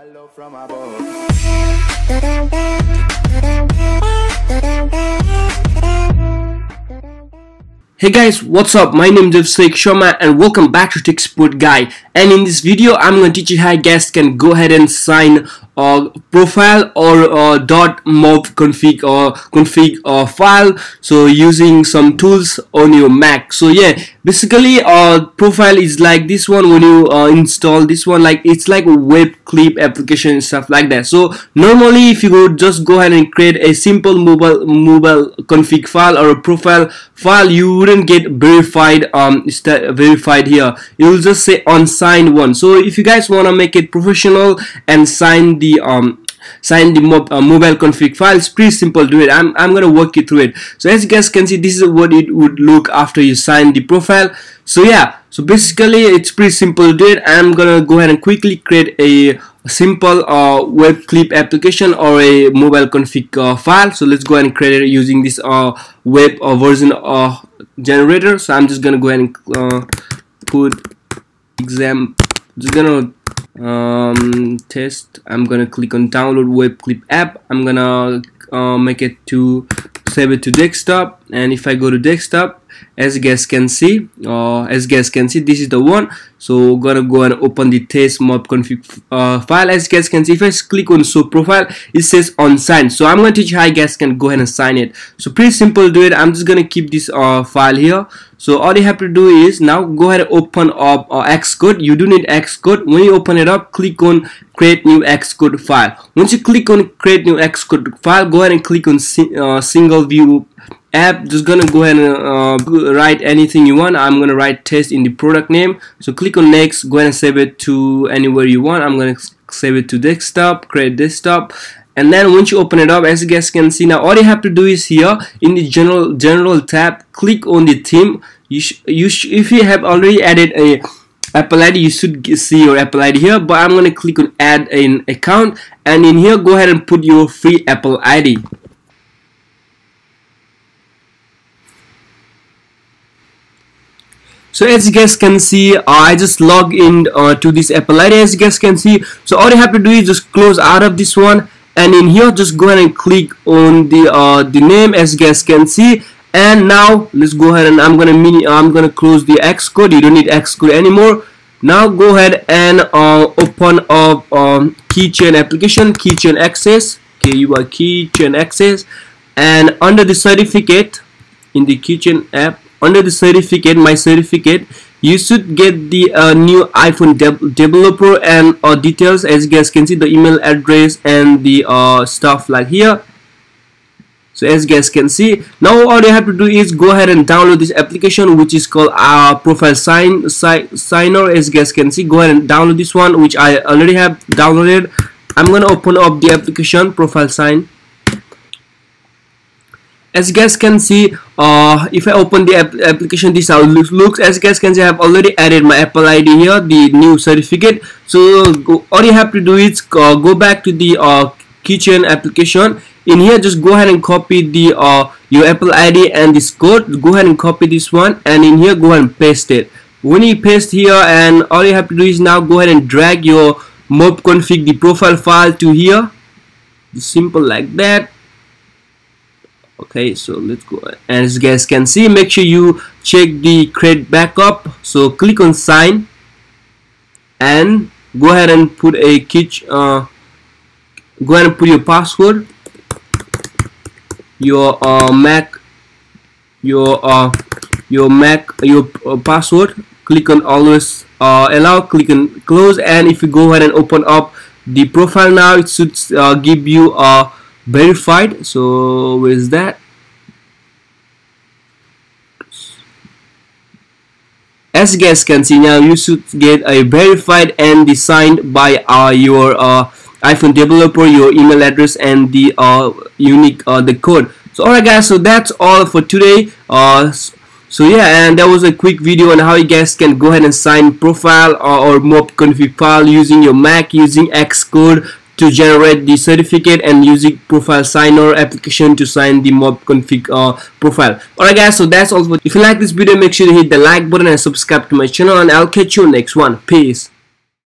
Hello from above. Hey guys, what's up? My name is Sheikh Sharma and welcome back to TechSpot Guy. And in this video, I'm going to teach you how guys can go ahead and sign profile or a .mob config or config uh, file. So using some tools on your Mac. So yeah, basically, uh, profile is like this one when you uh, install this one. Like it's like a web clip application and stuff like that. So normally, if you would just go ahead and create a simple mobile mobile config file or a profile file, you wouldn't get verified um verified here. Will just say unsigned one. So if you guys wanna make it professional and sign the um sign the mob, uh, mobile config file. It's pretty simple do it. I'm, I'm gonna walk you through it. So as you guys can see this is what it would look after you sign the profile. So yeah so basically it's pretty simple to do it. I'm gonna go ahead and quickly create a simple uh, web clip application or a mobile config uh, file. So let's go ahead and create it using this uh, web uh, version uh, generator. So I'm just gonna go ahead and put exam just gonna test. I'm gonna click on download web clip app. I'm gonna uh, make it to save it to desktop. And if I go to desktop as guys can see uh, as guys can see this is the one. So gonna go and open the test mob config uh, file. As guys can see if I click on show profile. It says unsigned so I'm gonna teach you how you guys can go ahead and sign it. So pretty simple do it. I'm just gonna keep this uh, file here. So all you have to do is now go ahead and open up uh, Xcode you do need Xcode when you open it up click on create new Xcode file. Once you click on create new Xcode file go ahead and click on si uh, single view app just gonna go ahead and uh, write anything you want. I'm gonna write test in the product name. So click on next go ahead and save it to anywhere you want. I'm gonna save it to desktop create desktop. And then once you open it up as you guys can see now all you have to do is here in the general general tab click on the theme. You, you if you have already added a Apple ID you should see your Apple ID here. But I'm gonna click on add an account. And in here go ahead and put your free Apple ID so as you guys can see I just log in uh, to this Apple ID as you guys can see. So all you have to do is just close out of this one and in here just go ahead and click on the uh, the name as you guys can see. And now let's go ahead and I'm gonna mini I'm gonna close the Xcode you don't need Xcode anymore. Now go ahead and uh, open up um, keychain application keychain access are keychain access. And under the certificate in the keychain app under the certificate my certificate you should get the uh, new iphone de developer and uh, details. As you guys can see the email address and the uh, stuff like here. So as you guys can see now all you have to do is go ahead and download this application which is called uh, profile sign si signer. As you guys can see go ahead and download this one which i already have downloaded. I'm gonna open up the application profile sign as you guys can see uh, if I open the app application this how it looks, looks. As you guys can see I have already added my Apple ID here the new certificate. So go, all you have to do is uh, go back to the uh, keychain application. In here just go ahead and copy the uh, your Apple ID and this code. Go ahead and copy this one and in here go ahead and paste it. When you paste here and all you have to do is now go ahead and drag your mob config the profile file to here. Simple like that okay so let's go. And as you guys can see make sure you check the create backup. So click on sign and go ahead and put a key uh, go ahead and put your password your uh, mac your uh, your mac your uh, password. Click on always uh, allow click on close. And if you go ahead and open up the profile now it should uh, give you a verified. So where's that as guys can see now you should get a verified and designed by uh, your uh, iPhone developer your email address and the uh, unique uh, the code. So alright guys so that's all for today. Uh, so yeah and that was a quick video on how you guys can go ahead and sign profile or, or mob config file using your Mac using Xcode to generate the certificate and using profile signer application to sign the mob config uh, profile. Alright guys so that's all for if you like this video make sure to hit the like button and subscribe to my channel and I'll catch you next one. Peace